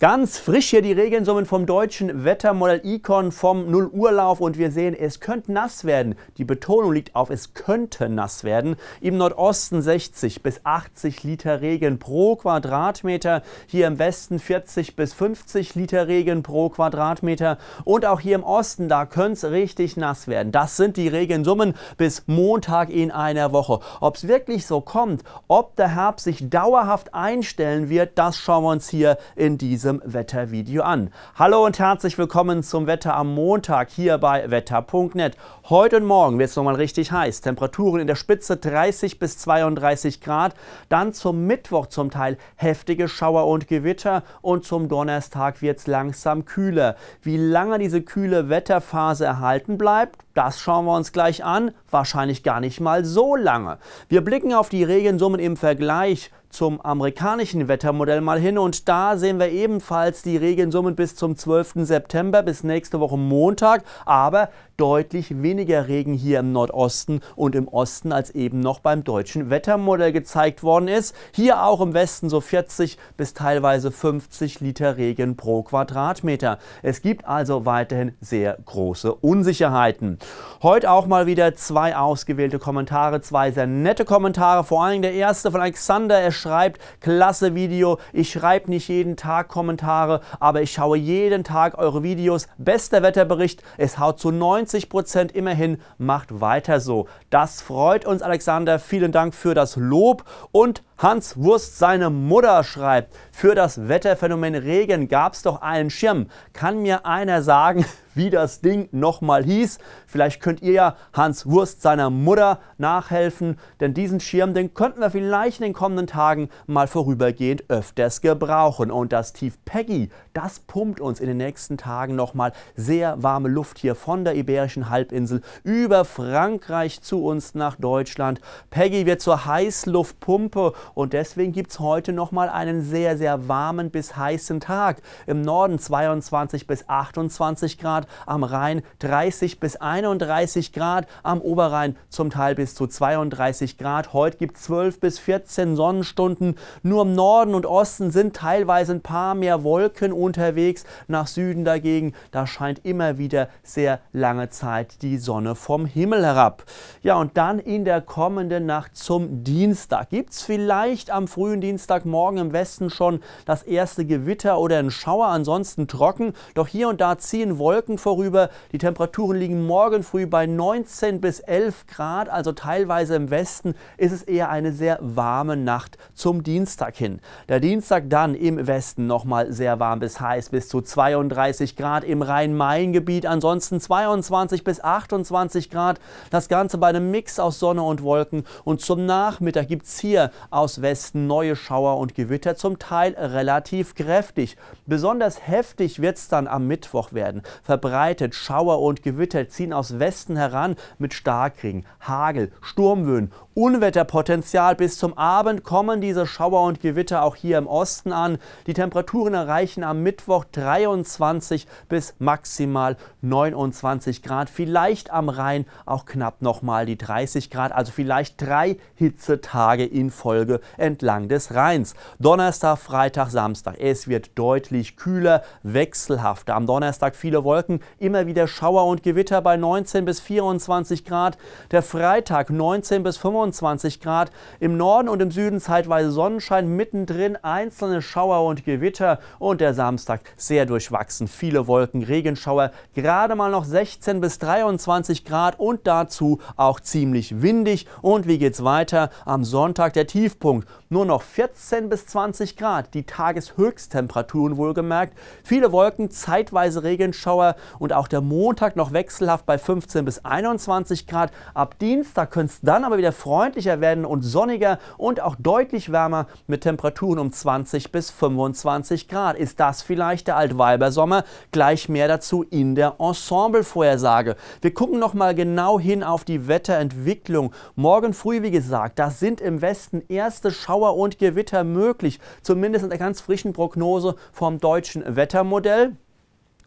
Ganz frisch hier die Regensummen vom deutschen Wettermodell Icon vom 0 Uhrlauf und wir sehen, es könnte nass werden. Die Betonung liegt auf, es könnte nass werden. Im Nordosten 60 bis 80 Liter Regen pro Quadratmeter, hier im Westen 40 bis 50 Liter Regen pro Quadratmeter und auch hier im Osten, da könnte es richtig nass werden. Das sind die Regensummen bis Montag in einer Woche. Ob es wirklich so kommt, ob der Herbst sich dauerhaft einstellen wird, das schauen wir uns hier in diesem diesem Wettervideo an. Hallo und herzlich willkommen zum Wetter am Montag hier bei wetter.net. Heute und morgen wird es nochmal richtig heiß. Temperaturen in der Spitze 30 bis 32 Grad. Dann zum Mittwoch zum Teil heftige Schauer und Gewitter und zum Donnerstag wird es langsam kühler. Wie lange diese kühle Wetterphase erhalten bleibt, das schauen wir uns gleich an. Wahrscheinlich gar nicht mal so lange. Wir blicken auf die Regensummen im Vergleich zum amerikanischen Wettermodell mal hin und da sehen wir ebenfalls die Regensummen bis zum 12. September, bis nächste Woche Montag, aber deutlich weniger Regen hier im Nordosten und im Osten als eben noch beim deutschen Wettermodell gezeigt worden ist. Hier auch im Westen so 40 bis teilweise 50 Liter Regen pro Quadratmeter. Es gibt also weiterhin sehr große Unsicherheiten. Heute auch mal wieder zwei ausgewählte Kommentare, zwei sehr nette Kommentare. Vor allem der erste von Alexander. Er schreibt, klasse Video. Ich schreibe nicht jeden Tag Kommentare, aber ich schaue jeden Tag eure Videos. Bester Wetterbericht. Es haut zu 90 90 Prozent immerhin, macht weiter so. Das freut uns, Alexander. Vielen Dank für das Lob. Und Hans Wurst, seine Mutter, schreibt, für das Wetterphänomen Regen gab es doch einen Schirm. Kann mir einer sagen, wie das Ding nochmal hieß. Vielleicht könnt ihr ja Hans Wurst seiner Mutter nachhelfen, denn diesen Schirm, den könnten wir vielleicht in den kommenden Tagen mal vorübergehend öfters gebrauchen. Und das Tief Peggy, das pumpt uns in den nächsten Tagen nochmal sehr warme Luft hier von der Iberischen Halbinsel über Frankreich zu uns nach Deutschland. Peggy wird zur Heißluftpumpe und deswegen gibt es heute nochmal einen sehr, sehr warmen bis heißen Tag. Im Norden 22 bis 28 Grad am Rhein 30 bis 31 Grad, am Oberrhein zum Teil bis zu 32 Grad. Heute gibt es 12 bis 14 Sonnenstunden. Nur im Norden und Osten sind teilweise ein paar mehr Wolken unterwegs. Nach Süden dagegen, da scheint immer wieder sehr lange Zeit die Sonne vom Himmel herab. Ja, und dann in der kommenden Nacht zum Dienstag gibt es vielleicht am frühen Dienstagmorgen im Westen schon das erste Gewitter oder einen Schauer, ansonsten trocken. Doch hier und da ziehen Wolken vorüber. Die Temperaturen liegen morgen früh bei 19 bis 11 Grad, also teilweise im Westen ist es eher eine sehr warme Nacht zum Dienstag hin. Der Dienstag dann im Westen nochmal sehr warm bis heiß, bis zu 32 Grad im Rhein-Main-Gebiet, ansonsten 22 bis 28 Grad. Das Ganze bei einem Mix aus Sonne und Wolken und zum Nachmittag gibt es hier aus Westen neue Schauer und Gewitter, zum Teil relativ kräftig. Besonders heftig wird es dann am Mittwoch werden verbreitet. Schauer und Gewitter ziehen aus Westen heran mit Starkregen, Hagel, Sturmwöhnen, Unwetterpotenzial. Bis zum Abend kommen diese Schauer und Gewitter auch hier im Osten an. Die Temperaturen erreichen am Mittwoch 23 bis maximal 29 Grad. Vielleicht am Rhein auch knapp nochmal die 30 Grad. Also vielleicht drei Hitzetage in Folge entlang des Rheins. Donnerstag, Freitag, Samstag. Es wird deutlich kühler, wechselhafter. Am Donnerstag viele Wolken Wolken, immer wieder Schauer und Gewitter bei 19 bis 24 Grad. Der Freitag 19 bis 25 Grad. Im Norden und im Süden zeitweise Sonnenschein, mittendrin einzelne Schauer und Gewitter. Und der Samstag sehr durchwachsen. Viele Wolken, Regenschauer, gerade mal noch 16 bis 23 Grad und dazu auch ziemlich windig. Und wie geht's weiter? Am Sonntag der Tiefpunkt. Nur noch 14 bis 20 Grad, die Tageshöchsttemperaturen wohlgemerkt. Viele Wolken, zeitweise Regenschauer und auch der Montag noch wechselhaft bei 15 bis 21 Grad. Ab Dienstag könnte es dann aber wieder freundlicher werden und sonniger und auch deutlich wärmer mit Temperaturen um 20 bis 25 Grad. Ist das vielleicht der Altweibersommer? Gleich mehr dazu in der Ensemble-Vorhersage. Wir gucken noch mal genau hin auf die Wetterentwicklung. Morgen früh, wie gesagt, da sind im Westen erste Schauer und Gewitter möglich, zumindest in der ganz frischen Prognose vom deutschen Wettermodell.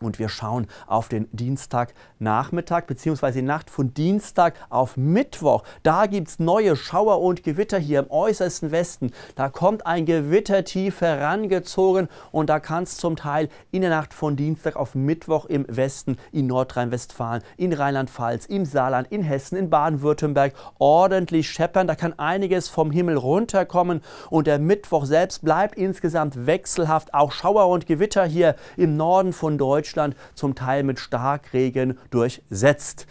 Und wir schauen auf den Dienstagnachmittag bzw. Nacht von Dienstag auf Mittwoch. Da gibt es neue Schauer und Gewitter hier im äußersten Westen. Da kommt ein Gewittertief herangezogen und da kann es zum Teil in der Nacht von Dienstag auf Mittwoch im Westen, in Nordrhein-Westfalen, in Rheinland-Pfalz, im Saarland, in Hessen, in Baden-Württemberg ordentlich scheppern. Da kann einiges vom Himmel runterkommen und der Mittwoch selbst bleibt insgesamt wechselhaft. Auch Schauer und Gewitter hier im Norden von Deutschland Deutschland zum Teil mit Starkregen durchsetzt.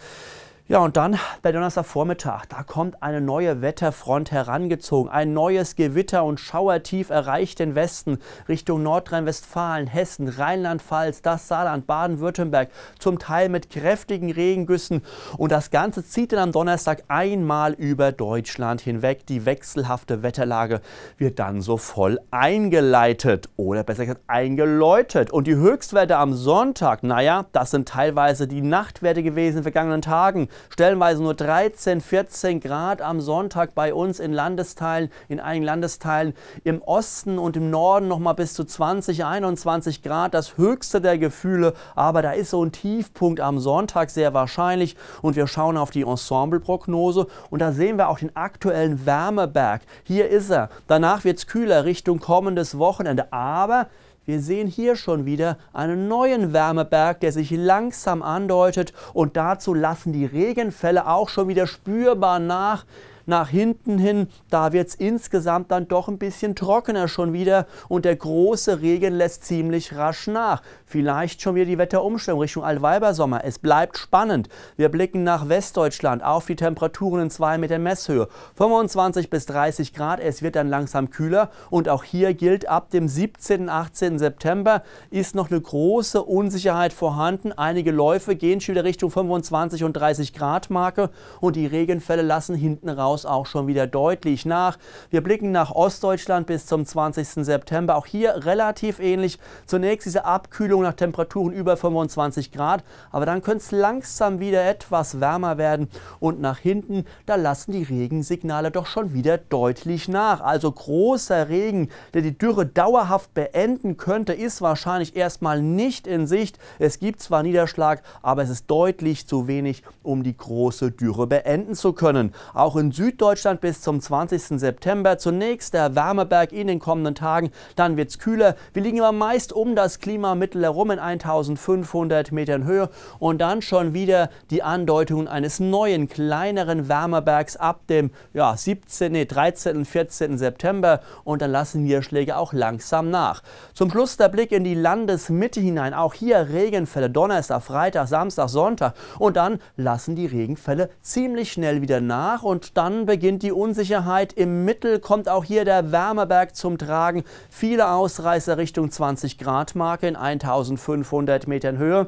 Ja, und dann bei Donnerstagvormittag, da kommt eine neue Wetterfront herangezogen. Ein neues Gewitter- und Schauertief erreicht den Westen Richtung Nordrhein-Westfalen, Hessen, Rheinland-Pfalz, das Saarland, Baden-Württemberg, zum Teil mit kräftigen Regengüssen. Und das Ganze zieht dann am Donnerstag einmal über Deutschland hinweg. Die wechselhafte Wetterlage wird dann so voll eingeleitet oder besser gesagt eingeläutet. Und die Höchstwerte am Sonntag, naja, das sind teilweise die Nachtwerte gewesen in vergangenen Tagen stellenweise nur 13, 14 Grad am Sonntag bei uns in Landesteilen, in einigen Landesteilen. Im Osten und im Norden noch mal bis zu 20, 21 Grad, das höchste der Gefühle. Aber da ist so ein Tiefpunkt am Sonntag sehr wahrscheinlich. Und wir schauen auf die Ensembleprognose und da sehen wir auch den aktuellen Wärmeberg. Hier ist er. Danach wird es kühler Richtung kommendes Wochenende. Aber wir sehen hier schon wieder einen neuen Wärmeberg, der sich langsam andeutet. Und dazu lassen die Regenfälle auch schon wieder spürbar nach nach hinten hin, da wird es insgesamt dann doch ein bisschen trockener schon wieder und der große Regen lässt ziemlich rasch nach. Vielleicht schon wieder die Wetterumstellung Richtung Altweibersommer. Es bleibt spannend. Wir blicken nach Westdeutschland auf die Temperaturen in 2 Meter Messhöhe. 25 bis 30 Grad, es wird dann langsam kühler und auch hier gilt, ab dem 17. 18. September ist noch eine große Unsicherheit vorhanden. Einige Läufe gehen schon wieder Richtung 25 und 30 Grad Marke und die Regenfälle lassen hinten raus Hinaus auch schon wieder deutlich nach. Wir blicken nach Ostdeutschland bis zum 20. September. Auch hier relativ ähnlich. Zunächst diese Abkühlung nach Temperaturen über 25 Grad, aber dann könnte es langsam wieder etwas wärmer werden und nach hinten, da lassen die Regensignale doch schon wieder deutlich nach. Also großer Regen, der die Dürre dauerhaft beenden könnte, ist wahrscheinlich erstmal nicht in Sicht. Es gibt zwar Niederschlag, aber es ist deutlich zu wenig, um die große Dürre beenden zu können. Auch in Süd Süddeutschland bis zum 20. September. Zunächst der Wärmeberg in den kommenden Tagen, dann wird es kühler. Wir liegen aber meist um das Klimamittel herum in 1500 Metern Höhe und dann schon wieder die Andeutungen eines neuen, kleineren Wärmebergs ab dem ja, 17., nee, 13., 14. September und dann lassen Niederschläge auch langsam nach. Zum Schluss der Blick in die Landesmitte hinein. Auch hier Regenfälle Donnerstag, Freitag, Samstag, Sonntag und dann lassen die Regenfälle ziemlich schnell wieder nach und dann dann beginnt die Unsicherheit. Im Mittel kommt auch hier der Wärmeberg zum Tragen. Viele Ausreißer Richtung 20 Grad Marke in 1500 Metern Höhe.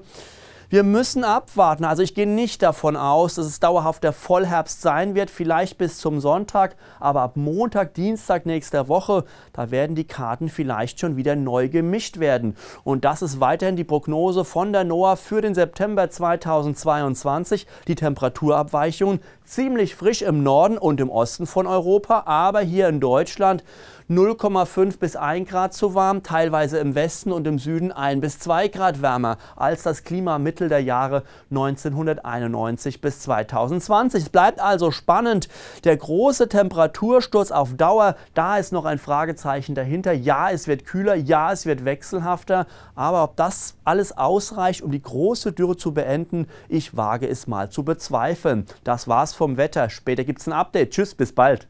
Wir müssen abwarten. Also ich gehe nicht davon aus, dass es dauerhaft der Vollherbst sein wird, vielleicht bis zum Sonntag, aber ab Montag, Dienstag nächster Woche, da werden die Karten vielleicht schon wieder neu gemischt werden. Und das ist weiterhin die Prognose von der NOAA für den September 2022. Die Temperaturabweichungen ziemlich frisch im Norden und im Osten von Europa, aber hier in Deutschland 0,5 bis 1 Grad zu warm, teilweise im Westen und im Süden 1 bis 2 Grad wärmer als das Klimamittel der Jahre 1991 bis 2020. Es bleibt also spannend. Der große Temperatursturz auf Dauer, da ist noch ein Fragezeichen dahinter. Ja, es wird kühler, ja, es wird wechselhafter, aber ob das alles ausreicht, um die große Dürre zu beenden, ich wage es mal zu bezweifeln. Das war's vom Wetter. Später gibt es ein Update. Tschüss, bis bald.